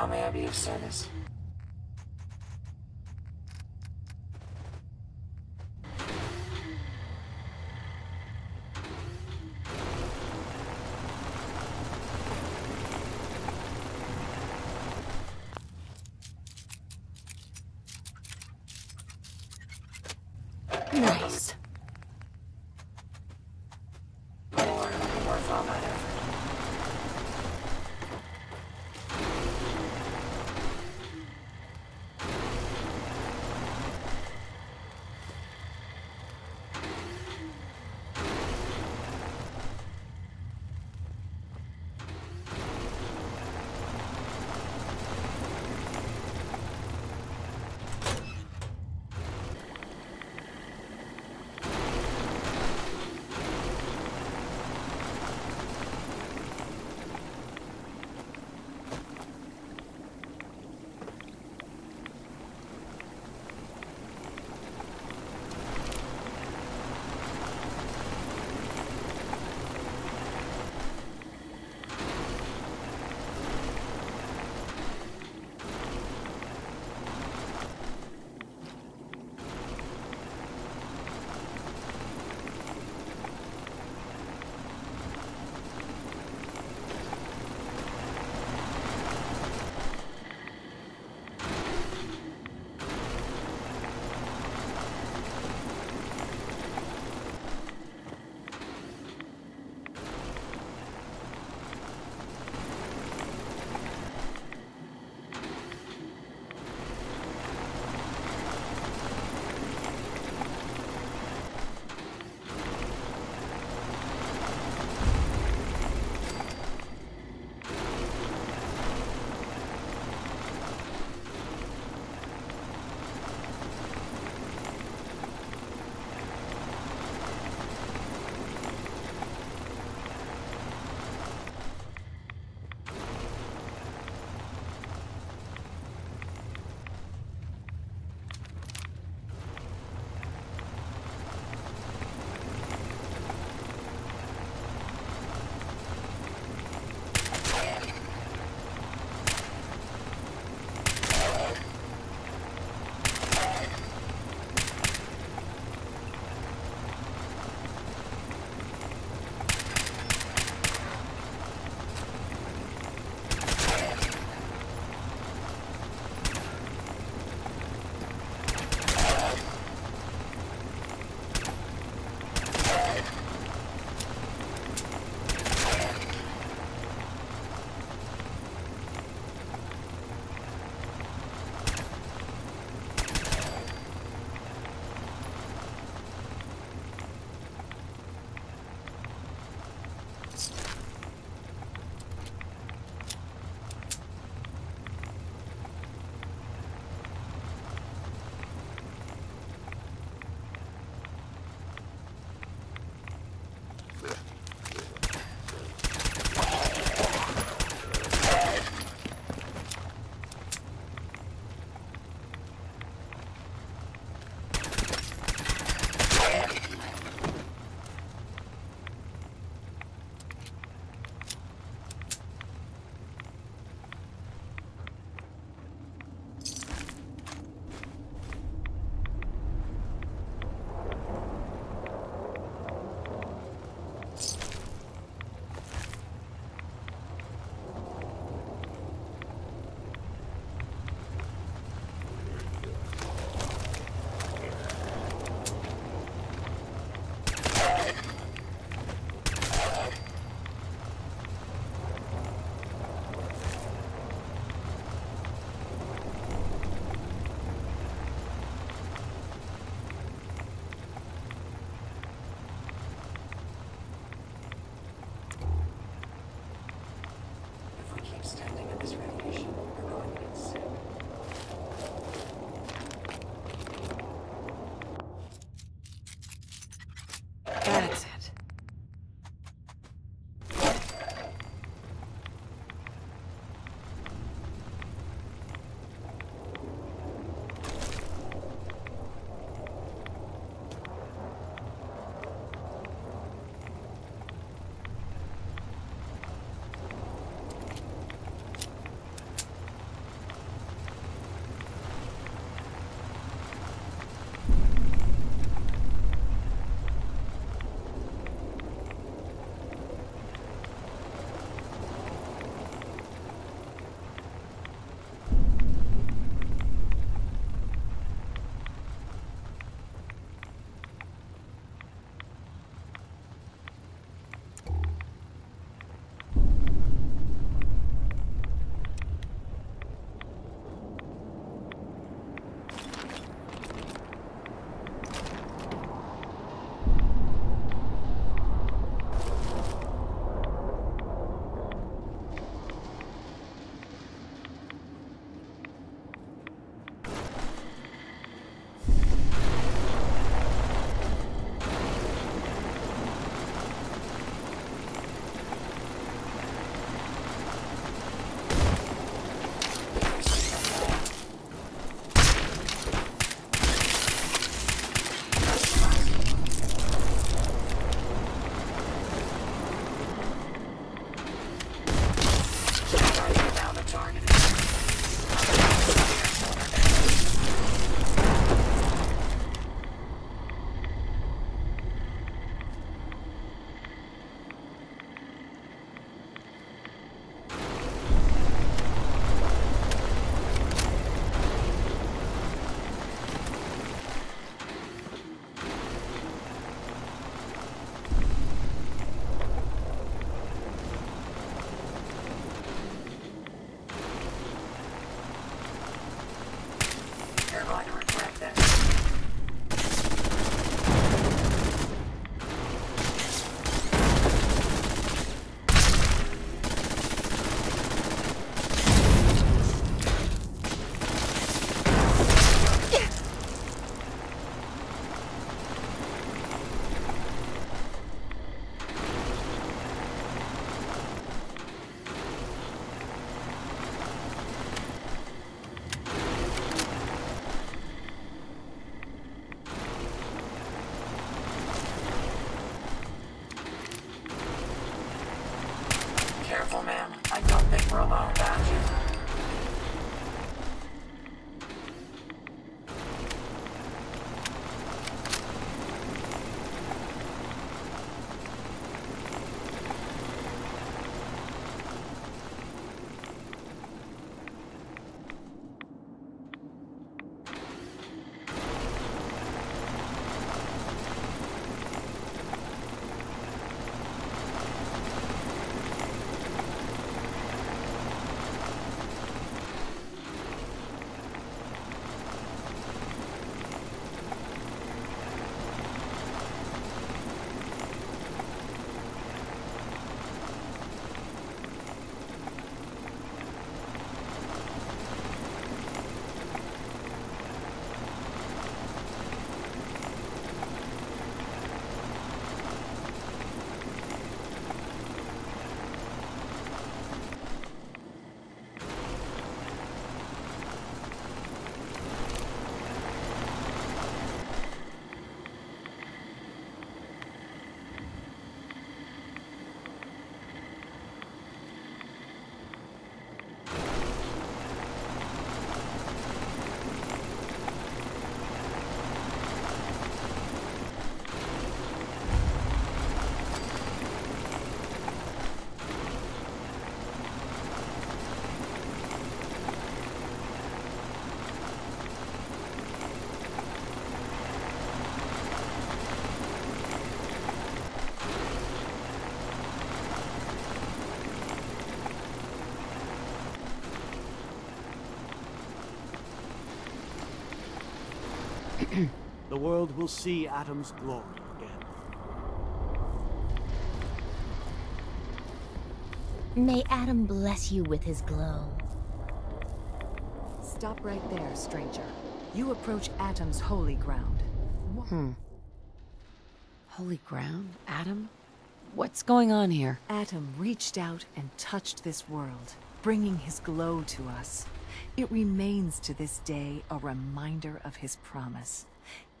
How may I be of service? World will see Atom's glory again. May Atom bless you with his glow. Stop right there, stranger. You approach Atom's holy ground. Hmm. Holy ground? Atom? What's going on here? Atom reached out and touched this world, bringing his glow to us. It remains to this day a reminder of his promise.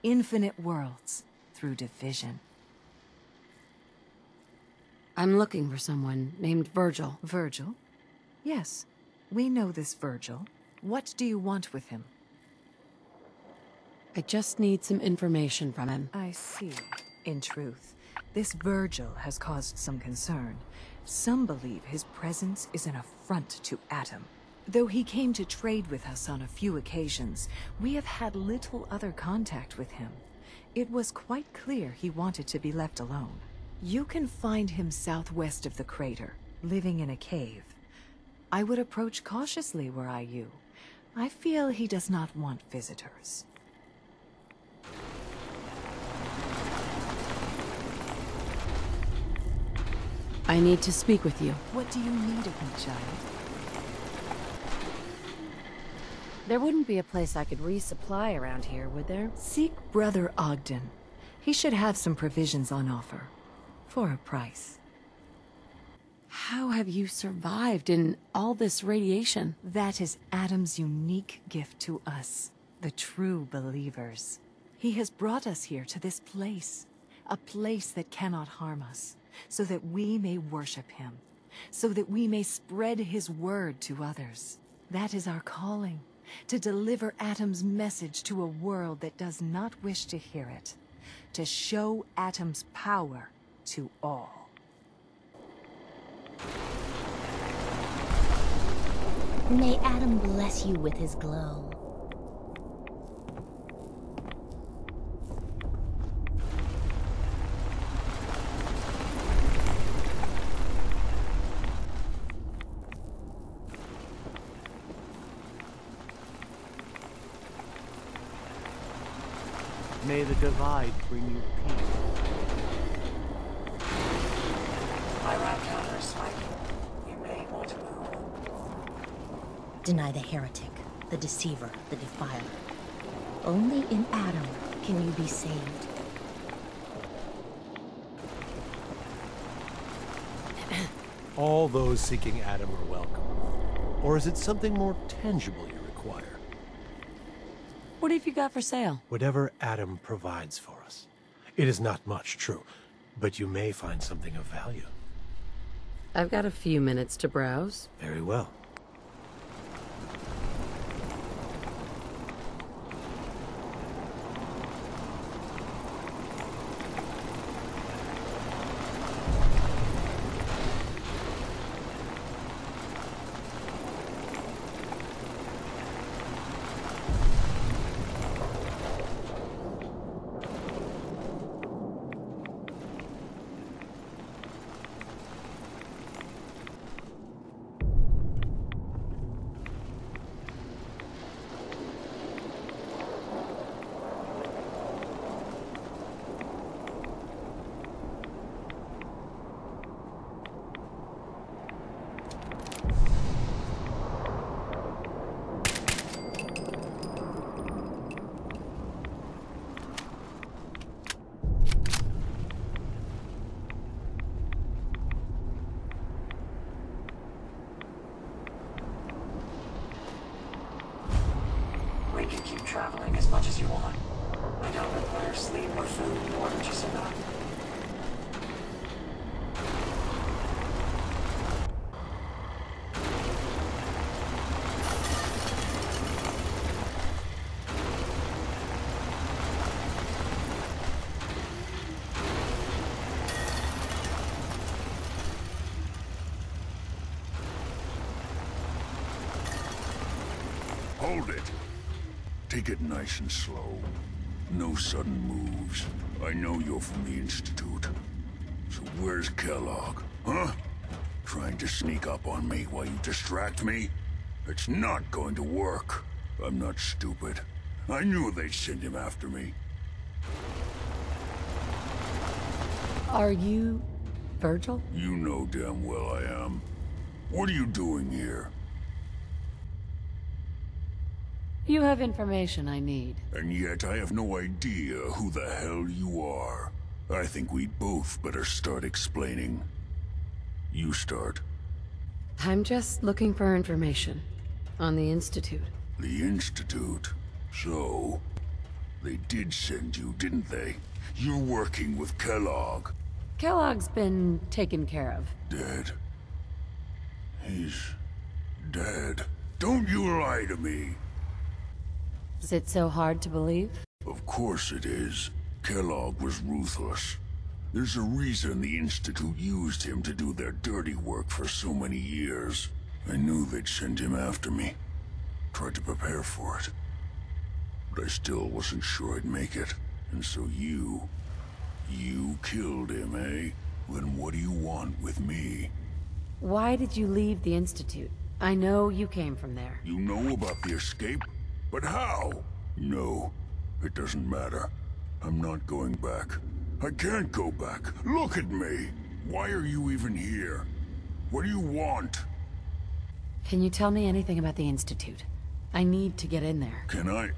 Infinite worlds through division. I'm looking for someone named Virgil. Virgil? Yes, we know this Virgil. What do you want with him? I just need some information from him. I see. In truth, this Virgil has caused some concern. Some believe his presence is an affront to Atom. Though he came to trade with us on a few occasions, we have had little other contact with him. It was quite clear he wanted to be left alone. You can find him southwest of the crater, living in a cave. I would approach cautiously were I you. I feel he does not want visitors. I need to speak with you. What do you need of me, child? There wouldn't be a place I could resupply around here, would there? Seek Brother Ogden. He should have some provisions on offer. For a price. How have you survived in all this radiation? That is Atom's unique gift to us, the true believers. He has brought us here to this place, a place that cannot harm us, so that we may worship him, so that we may spread his word to others. That is our calling, to deliver Atom's message to a world that does not wish to hear it, to show Atom's power to all. May Atom bless you with his glow. May the divide bring you peace. My rad counter is. You may want to move. Deny the heretic, the deceiver, the defiler. Only in Atom can you be saved. All those seeking Atom are welcome. Or is it something more tangible you require? What have you got for sale? Whatever Atom provides for us. It is not much, true, but you may find something of value. I've got a few minutes to browse. Very well. We can keep traveling as much as you want. I don't require sleep or food in order to survive. Hold it. Take it nice and slow. No sudden moves. I know you're from the Institute. So where's Kellogg? Huh? Trying to sneak up on me while you distract me? It's not going to work. I'm not stupid. I knew they'd send him after me. Are you Virgil? You know damn well I am. What are you doing here? You have information I need. And yet I have no idea who the hell you are. I think we both better start explaining. You start. I'm just looking for information on the Institute. The Institute. So, they did send you, didn't they? You're working with Kellogg. Kellogg's been taken care of. Dead. He's dead. Don't you lie to me. Is it so hard to believe? Of course it is. Kellogg was ruthless. There's a reason the Institute used him to do their dirty work for so many years. I knew they'd send him after me. Tried to prepare for it. But I still wasn't sure I'd make it. And so you... You killed him, eh? Then what do you want with me? Why did you leave the Institute? I know you came from there. You know about the escape? But how? No, it doesn't matter. I'm not going back. I can't go back. Look at me. Why are you even here? What do you want? Can you tell me anything about the Institute? I need to get in there. Can I?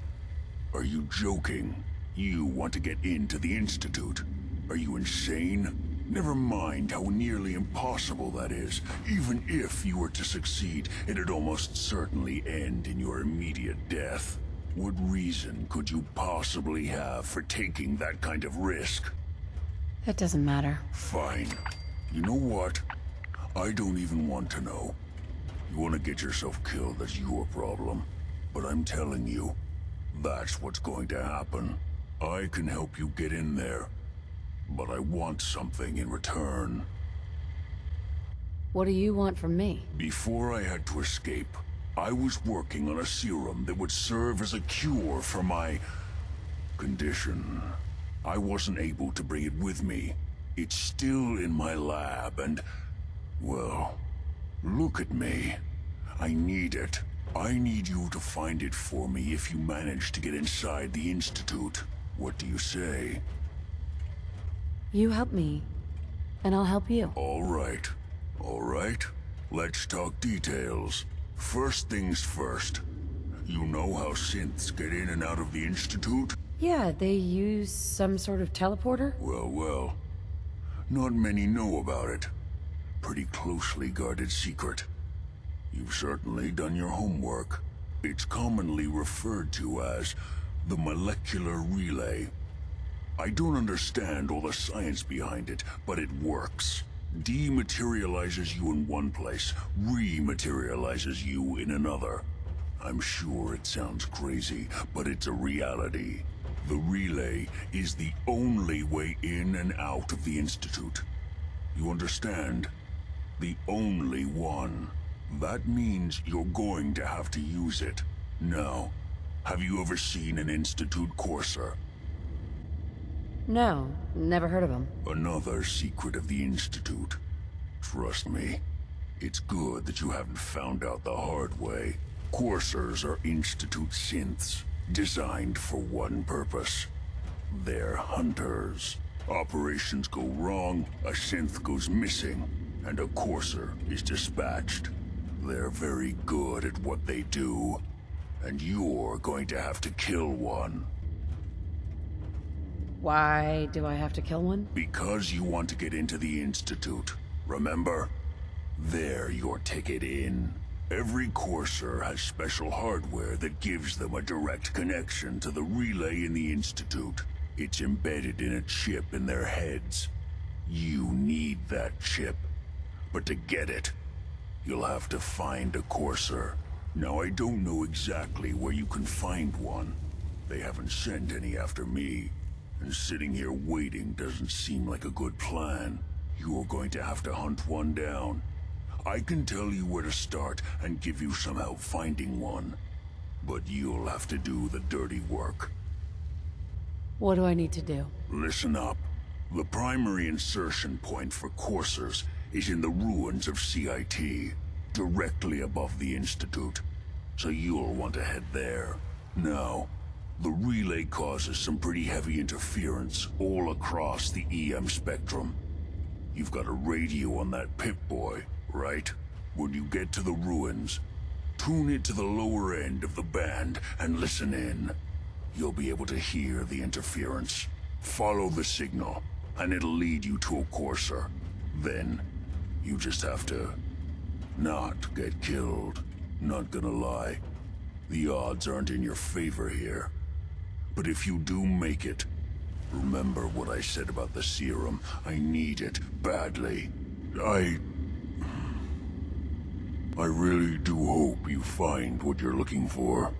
Are you joking? You want to get into the Institute? Are you insane? Never mind how nearly impossible that is. Even if you were to succeed, it'd almost certainly end in your immediate death. What reason could you possibly have for taking that kind of risk? That doesn't matter. Fine. You know what? I don't even want to know. You want to get yourself killed, that's your problem. But I'm telling you, that's what's going to happen. I can help you get in there. But I want something in return. What do you want from me? Before I had to escape, I was working on a serum that would serve as a cure for my... condition. I wasn't able to bring it with me. It's still in my lab, and... Well, look at me. I need it. I need you to find it for me if you manage to get inside the Institute. What do you say? You help me, and I'll help you. All right. All right. Let's talk details. First things first. You know how synths get in and out of the Institute? Yeah, they use some sort of teleporter? Well, well. Not many know about it. Pretty closely guarded secret. You've certainly done your homework. It's commonly referred to as the molecular relay. I don't understand all the science behind it, but it works. dematerializes you in one place, rematerializes you in another. I'm sure it sounds crazy, but it's a reality. The relay is the only way in and out of the Institute. You understand? The only one. That means you're going to have to use it. Now, have you ever seen an Institute Courser? No, never heard of him. Another secret of the Institute. Trust me, it's good that you haven't found out the hard way. Coursers are Institute synths, designed for one purpose. They're hunters. Operations go wrong, a synth goes missing, and a Courser is dispatched. They're very good at what they do, and you're going to have to kill one. Why do I have to kill one? Because you want to get into the Institute. Remember? They're your ticket in. Every Courser has special hardware that gives them a direct connection to the relay in the Institute. It's embedded in a chip in their heads. You need that chip. But to get it, you'll have to find a Courser. Now, I don't know exactly where you can find one. They haven't sent any after me. And sitting here waiting doesn't seem like a good plan. You're going to have to hunt one down. I can tell you where to start and give you some help finding one. But you'll have to do the dirty work. What do I need to do? Listen up. The primary insertion point for coursers is in the ruins of CIT, directly above the Institute. So you'll want to head there. Now, the relay causes some pretty heavy interference all across the EM spectrum. You've got a radio on that Pip-Boy, right? When you get to the ruins, tune it to the lower end of the band and listen in. You'll be able to hear the interference. Follow the signal, and it'll lead you to a courser. Then, you just have to... not get killed. Not gonna lie. The odds aren't in your favor here. But if you do make it, remember what I said about the serum. I need it badly. I... I really do hope you find what you're looking for.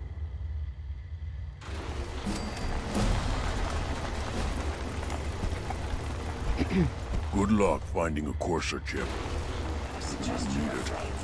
Good luck finding a Courser chip. I suggest you refrain from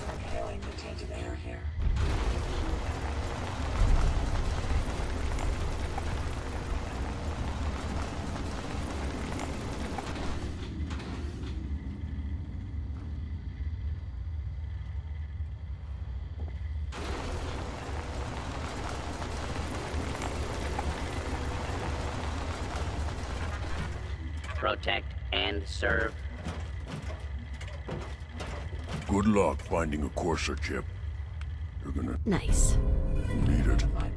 protect, and serve. Good luck finding a Courser chip. You're gonna Nice. need it. My